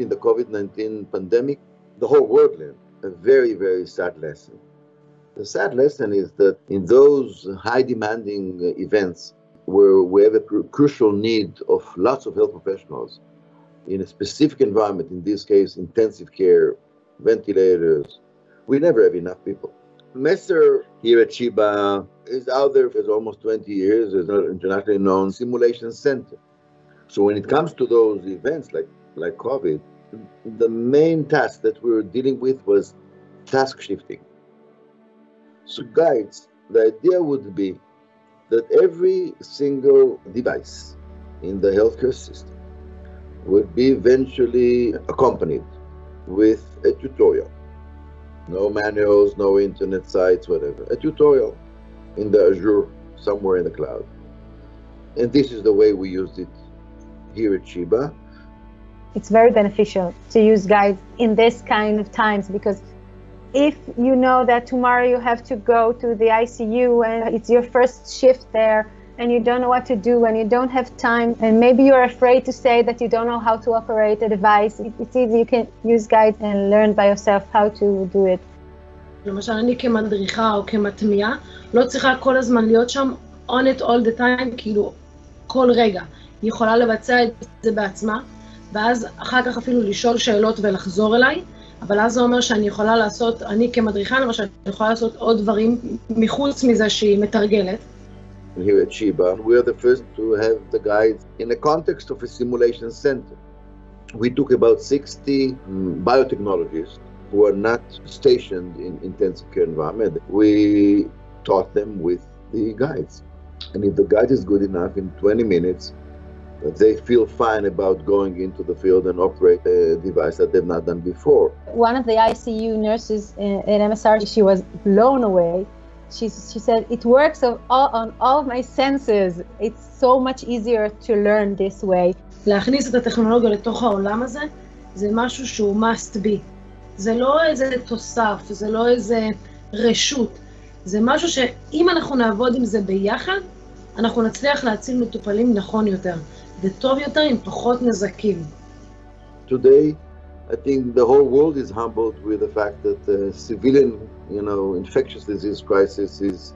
in the COVID 19 pandemic, the whole world learned a very, very sad lesson. The sad lesson is that in those high demanding events where we have a crucial need of lots of health professionals in a specific environment, in this case, intensive care, ventilators, we never have enough people. Messer here at Sheba is out there for almost 20 years as an internationally known simulation center. So when it comes to those events like, like COVID, the main task that we were dealing with was task shifting. So guides, the idea would be that every single device in the healthcare system would be eventually accompanied with a tutorial. No manuals, no internet sites, whatever. A tutorial in the Azure, somewhere in the cloud. And this is the way we used it here at Sheba It's very beneficial to use guides in this kind of times because if you know that tomorrow you have to go to the ICU and it's your first shift there and you don't know what to do and you don't have time and maybe you're afraid to say that you don't know how to operate a device, it's easy, you can use guides and learn by yourself how to do it. למשל, אני כמדריכה או כמטמיעה, לא צריכה כל הזמן להיות שם on it all the time, כאילו, כל רגע. היא יכולה לבצע את זה בעצמה, ואז אחר כך אפילו לשאול שאלות ולחזור אליי, אבל אז זה אומר שאני יכולה לעשות, אני כמדריכה למשל, יכולה לעשות עוד דברים מחוץ מזה שהיא מתרגלת. Here at Sheba, we are the first to have the guides in the context of a simulation center. We took about 60 biotechnologists who are not stationed in intensive care environment. We taught them with the guides. And if the guide is good enough in 20 minutes, they feel fine about going into the field and operate a device that they've not done before. One of the ICU nurses in, MSR, she was blown away. She, she said, it works on all, on all my senses. It's so much easier to learn this way. להכניס את הטכנולוגיה לתוך העולם הזה, זה משהו שהוא must be. זה לא איזה תוסף, זה לא איזה רשות. זה משהו שאם אנחנו נעבוד עם זה ביחד, אנחנו נצליח להציל מטופלים נכון יותר. וטוב יותר עם פחות נזקים. Today, I think the whole world is humbled with the fact that the civilian, you know, infectious disease crisis is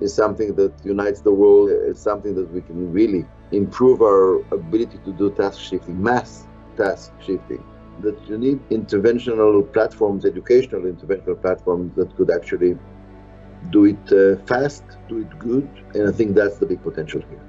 is something that unites the world. It's something that we can really improve our ability to do task shifting, mass task shifting. That you need interventional platforms, educational interventional platforms that could actually do it uh, fast, do it good, and I think that's the big potential here.